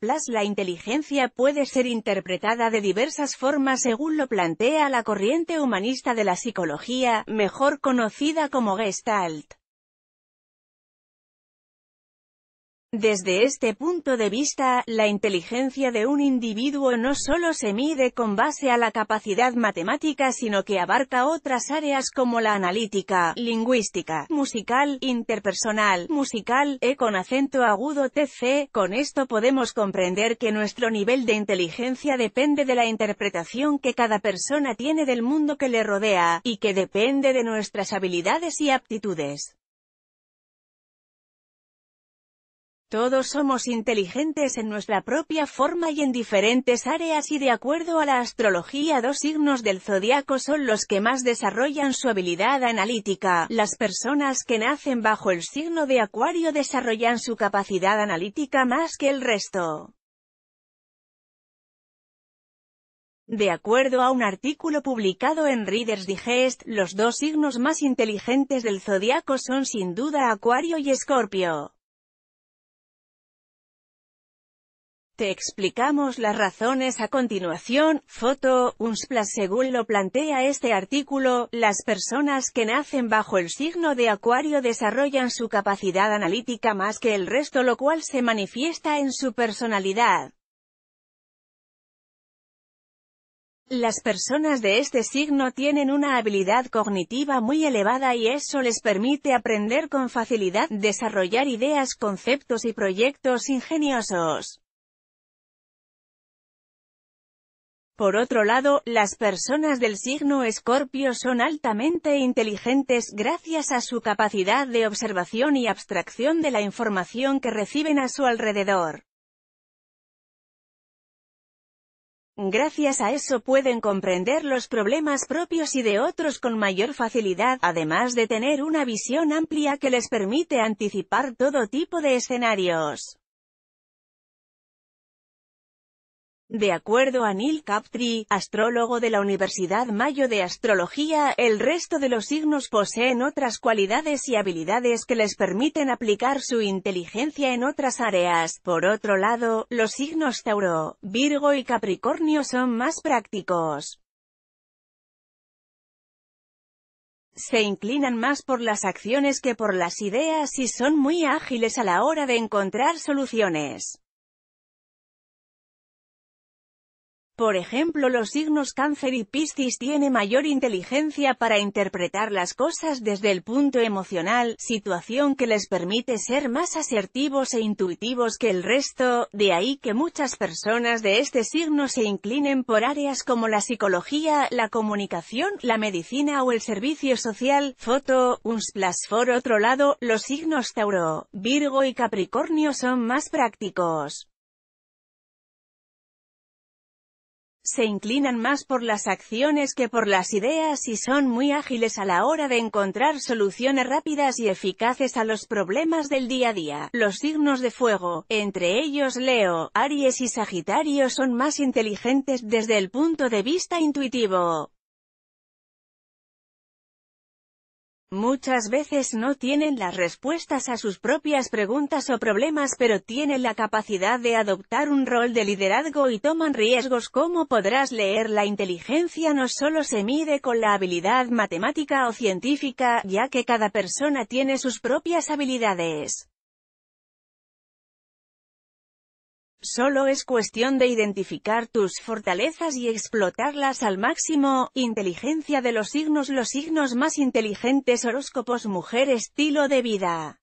plus La inteligencia puede ser interpretada de diversas formas según lo plantea la corriente humanista de la psicología, mejor conocida como Gestalt. Desde este punto de vista, la inteligencia de un individuo no solo se mide con base a la capacidad matemática sino que abarca otras áreas como la analítica, lingüística, musical, interpersonal, musical, e con acento agudo tc. Con esto podemos comprender que nuestro nivel de inteligencia depende de la interpretación que cada persona tiene del mundo que le rodea, y que depende de nuestras habilidades y aptitudes. Todos somos inteligentes en nuestra propia forma y en diferentes áreas y de acuerdo a la astrología dos signos del zodiaco son los que más desarrollan su habilidad analítica. Las personas que nacen bajo el signo de acuario desarrollan su capacidad analítica más que el resto. De acuerdo a un artículo publicado en Reader's Digest, los dos signos más inteligentes del zodiaco son sin duda Acuario y Escorpio. Te explicamos las razones a continuación. Foto, Unsplas según lo plantea este artículo, las personas que nacen bajo el signo de Acuario desarrollan su capacidad analítica más que el resto lo cual se manifiesta en su personalidad. Las personas de este signo tienen una habilidad cognitiva muy elevada y eso les permite aprender con facilidad, desarrollar ideas, conceptos y proyectos ingeniosos. Por otro lado, las personas del signo Escorpio son altamente inteligentes gracias a su capacidad de observación y abstracción de la información que reciben a su alrededor. Gracias a eso pueden comprender los problemas propios y de otros con mayor facilidad, además de tener una visión amplia que les permite anticipar todo tipo de escenarios. De acuerdo a Neil Captree, astrólogo de la Universidad Mayo de Astrología, el resto de los signos poseen otras cualidades y habilidades que les permiten aplicar su inteligencia en otras áreas. Por otro lado, los signos Tauro, Virgo y Capricornio son más prácticos. Se inclinan más por las acciones que por las ideas y son muy ágiles a la hora de encontrar soluciones. Por ejemplo los signos cáncer y piscis tienen mayor inteligencia para interpretar las cosas desde el punto emocional, situación que les permite ser más asertivos e intuitivos que el resto, de ahí que muchas personas de este signo se inclinen por áreas como la psicología, la comunicación, la medicina o el servicio social. Foto, Unsplas por otro lado, los signos Tauro, Virgo y Capricornio son más prácticos. Se inclinan más por las acciones que por las ideas y son muy ágiles a la hora de encontrar soluciones rápidas y eficaces a los problemas del día a día. Los signos de fuego, entre ellos Leo, Aries y Sagitario son más inteligentes desde el punto de vista intuitivo. Muchas veces no tienen las respuestas a sus propias preguntas o problemas pero tienen la capacidad de adoptar un rol de liderazgo y toman riesgos como podrás leer la inteligencia no solo se mide con la habilidad matemática o científica, ya que cada persona tiene sus propias habilidades. Solo es cuestión de identificar tus fortalezas y explotarlas al máximo. Inteligencia de los signos Los signos más inteligentes Horóscopos Mujer Estilo de vida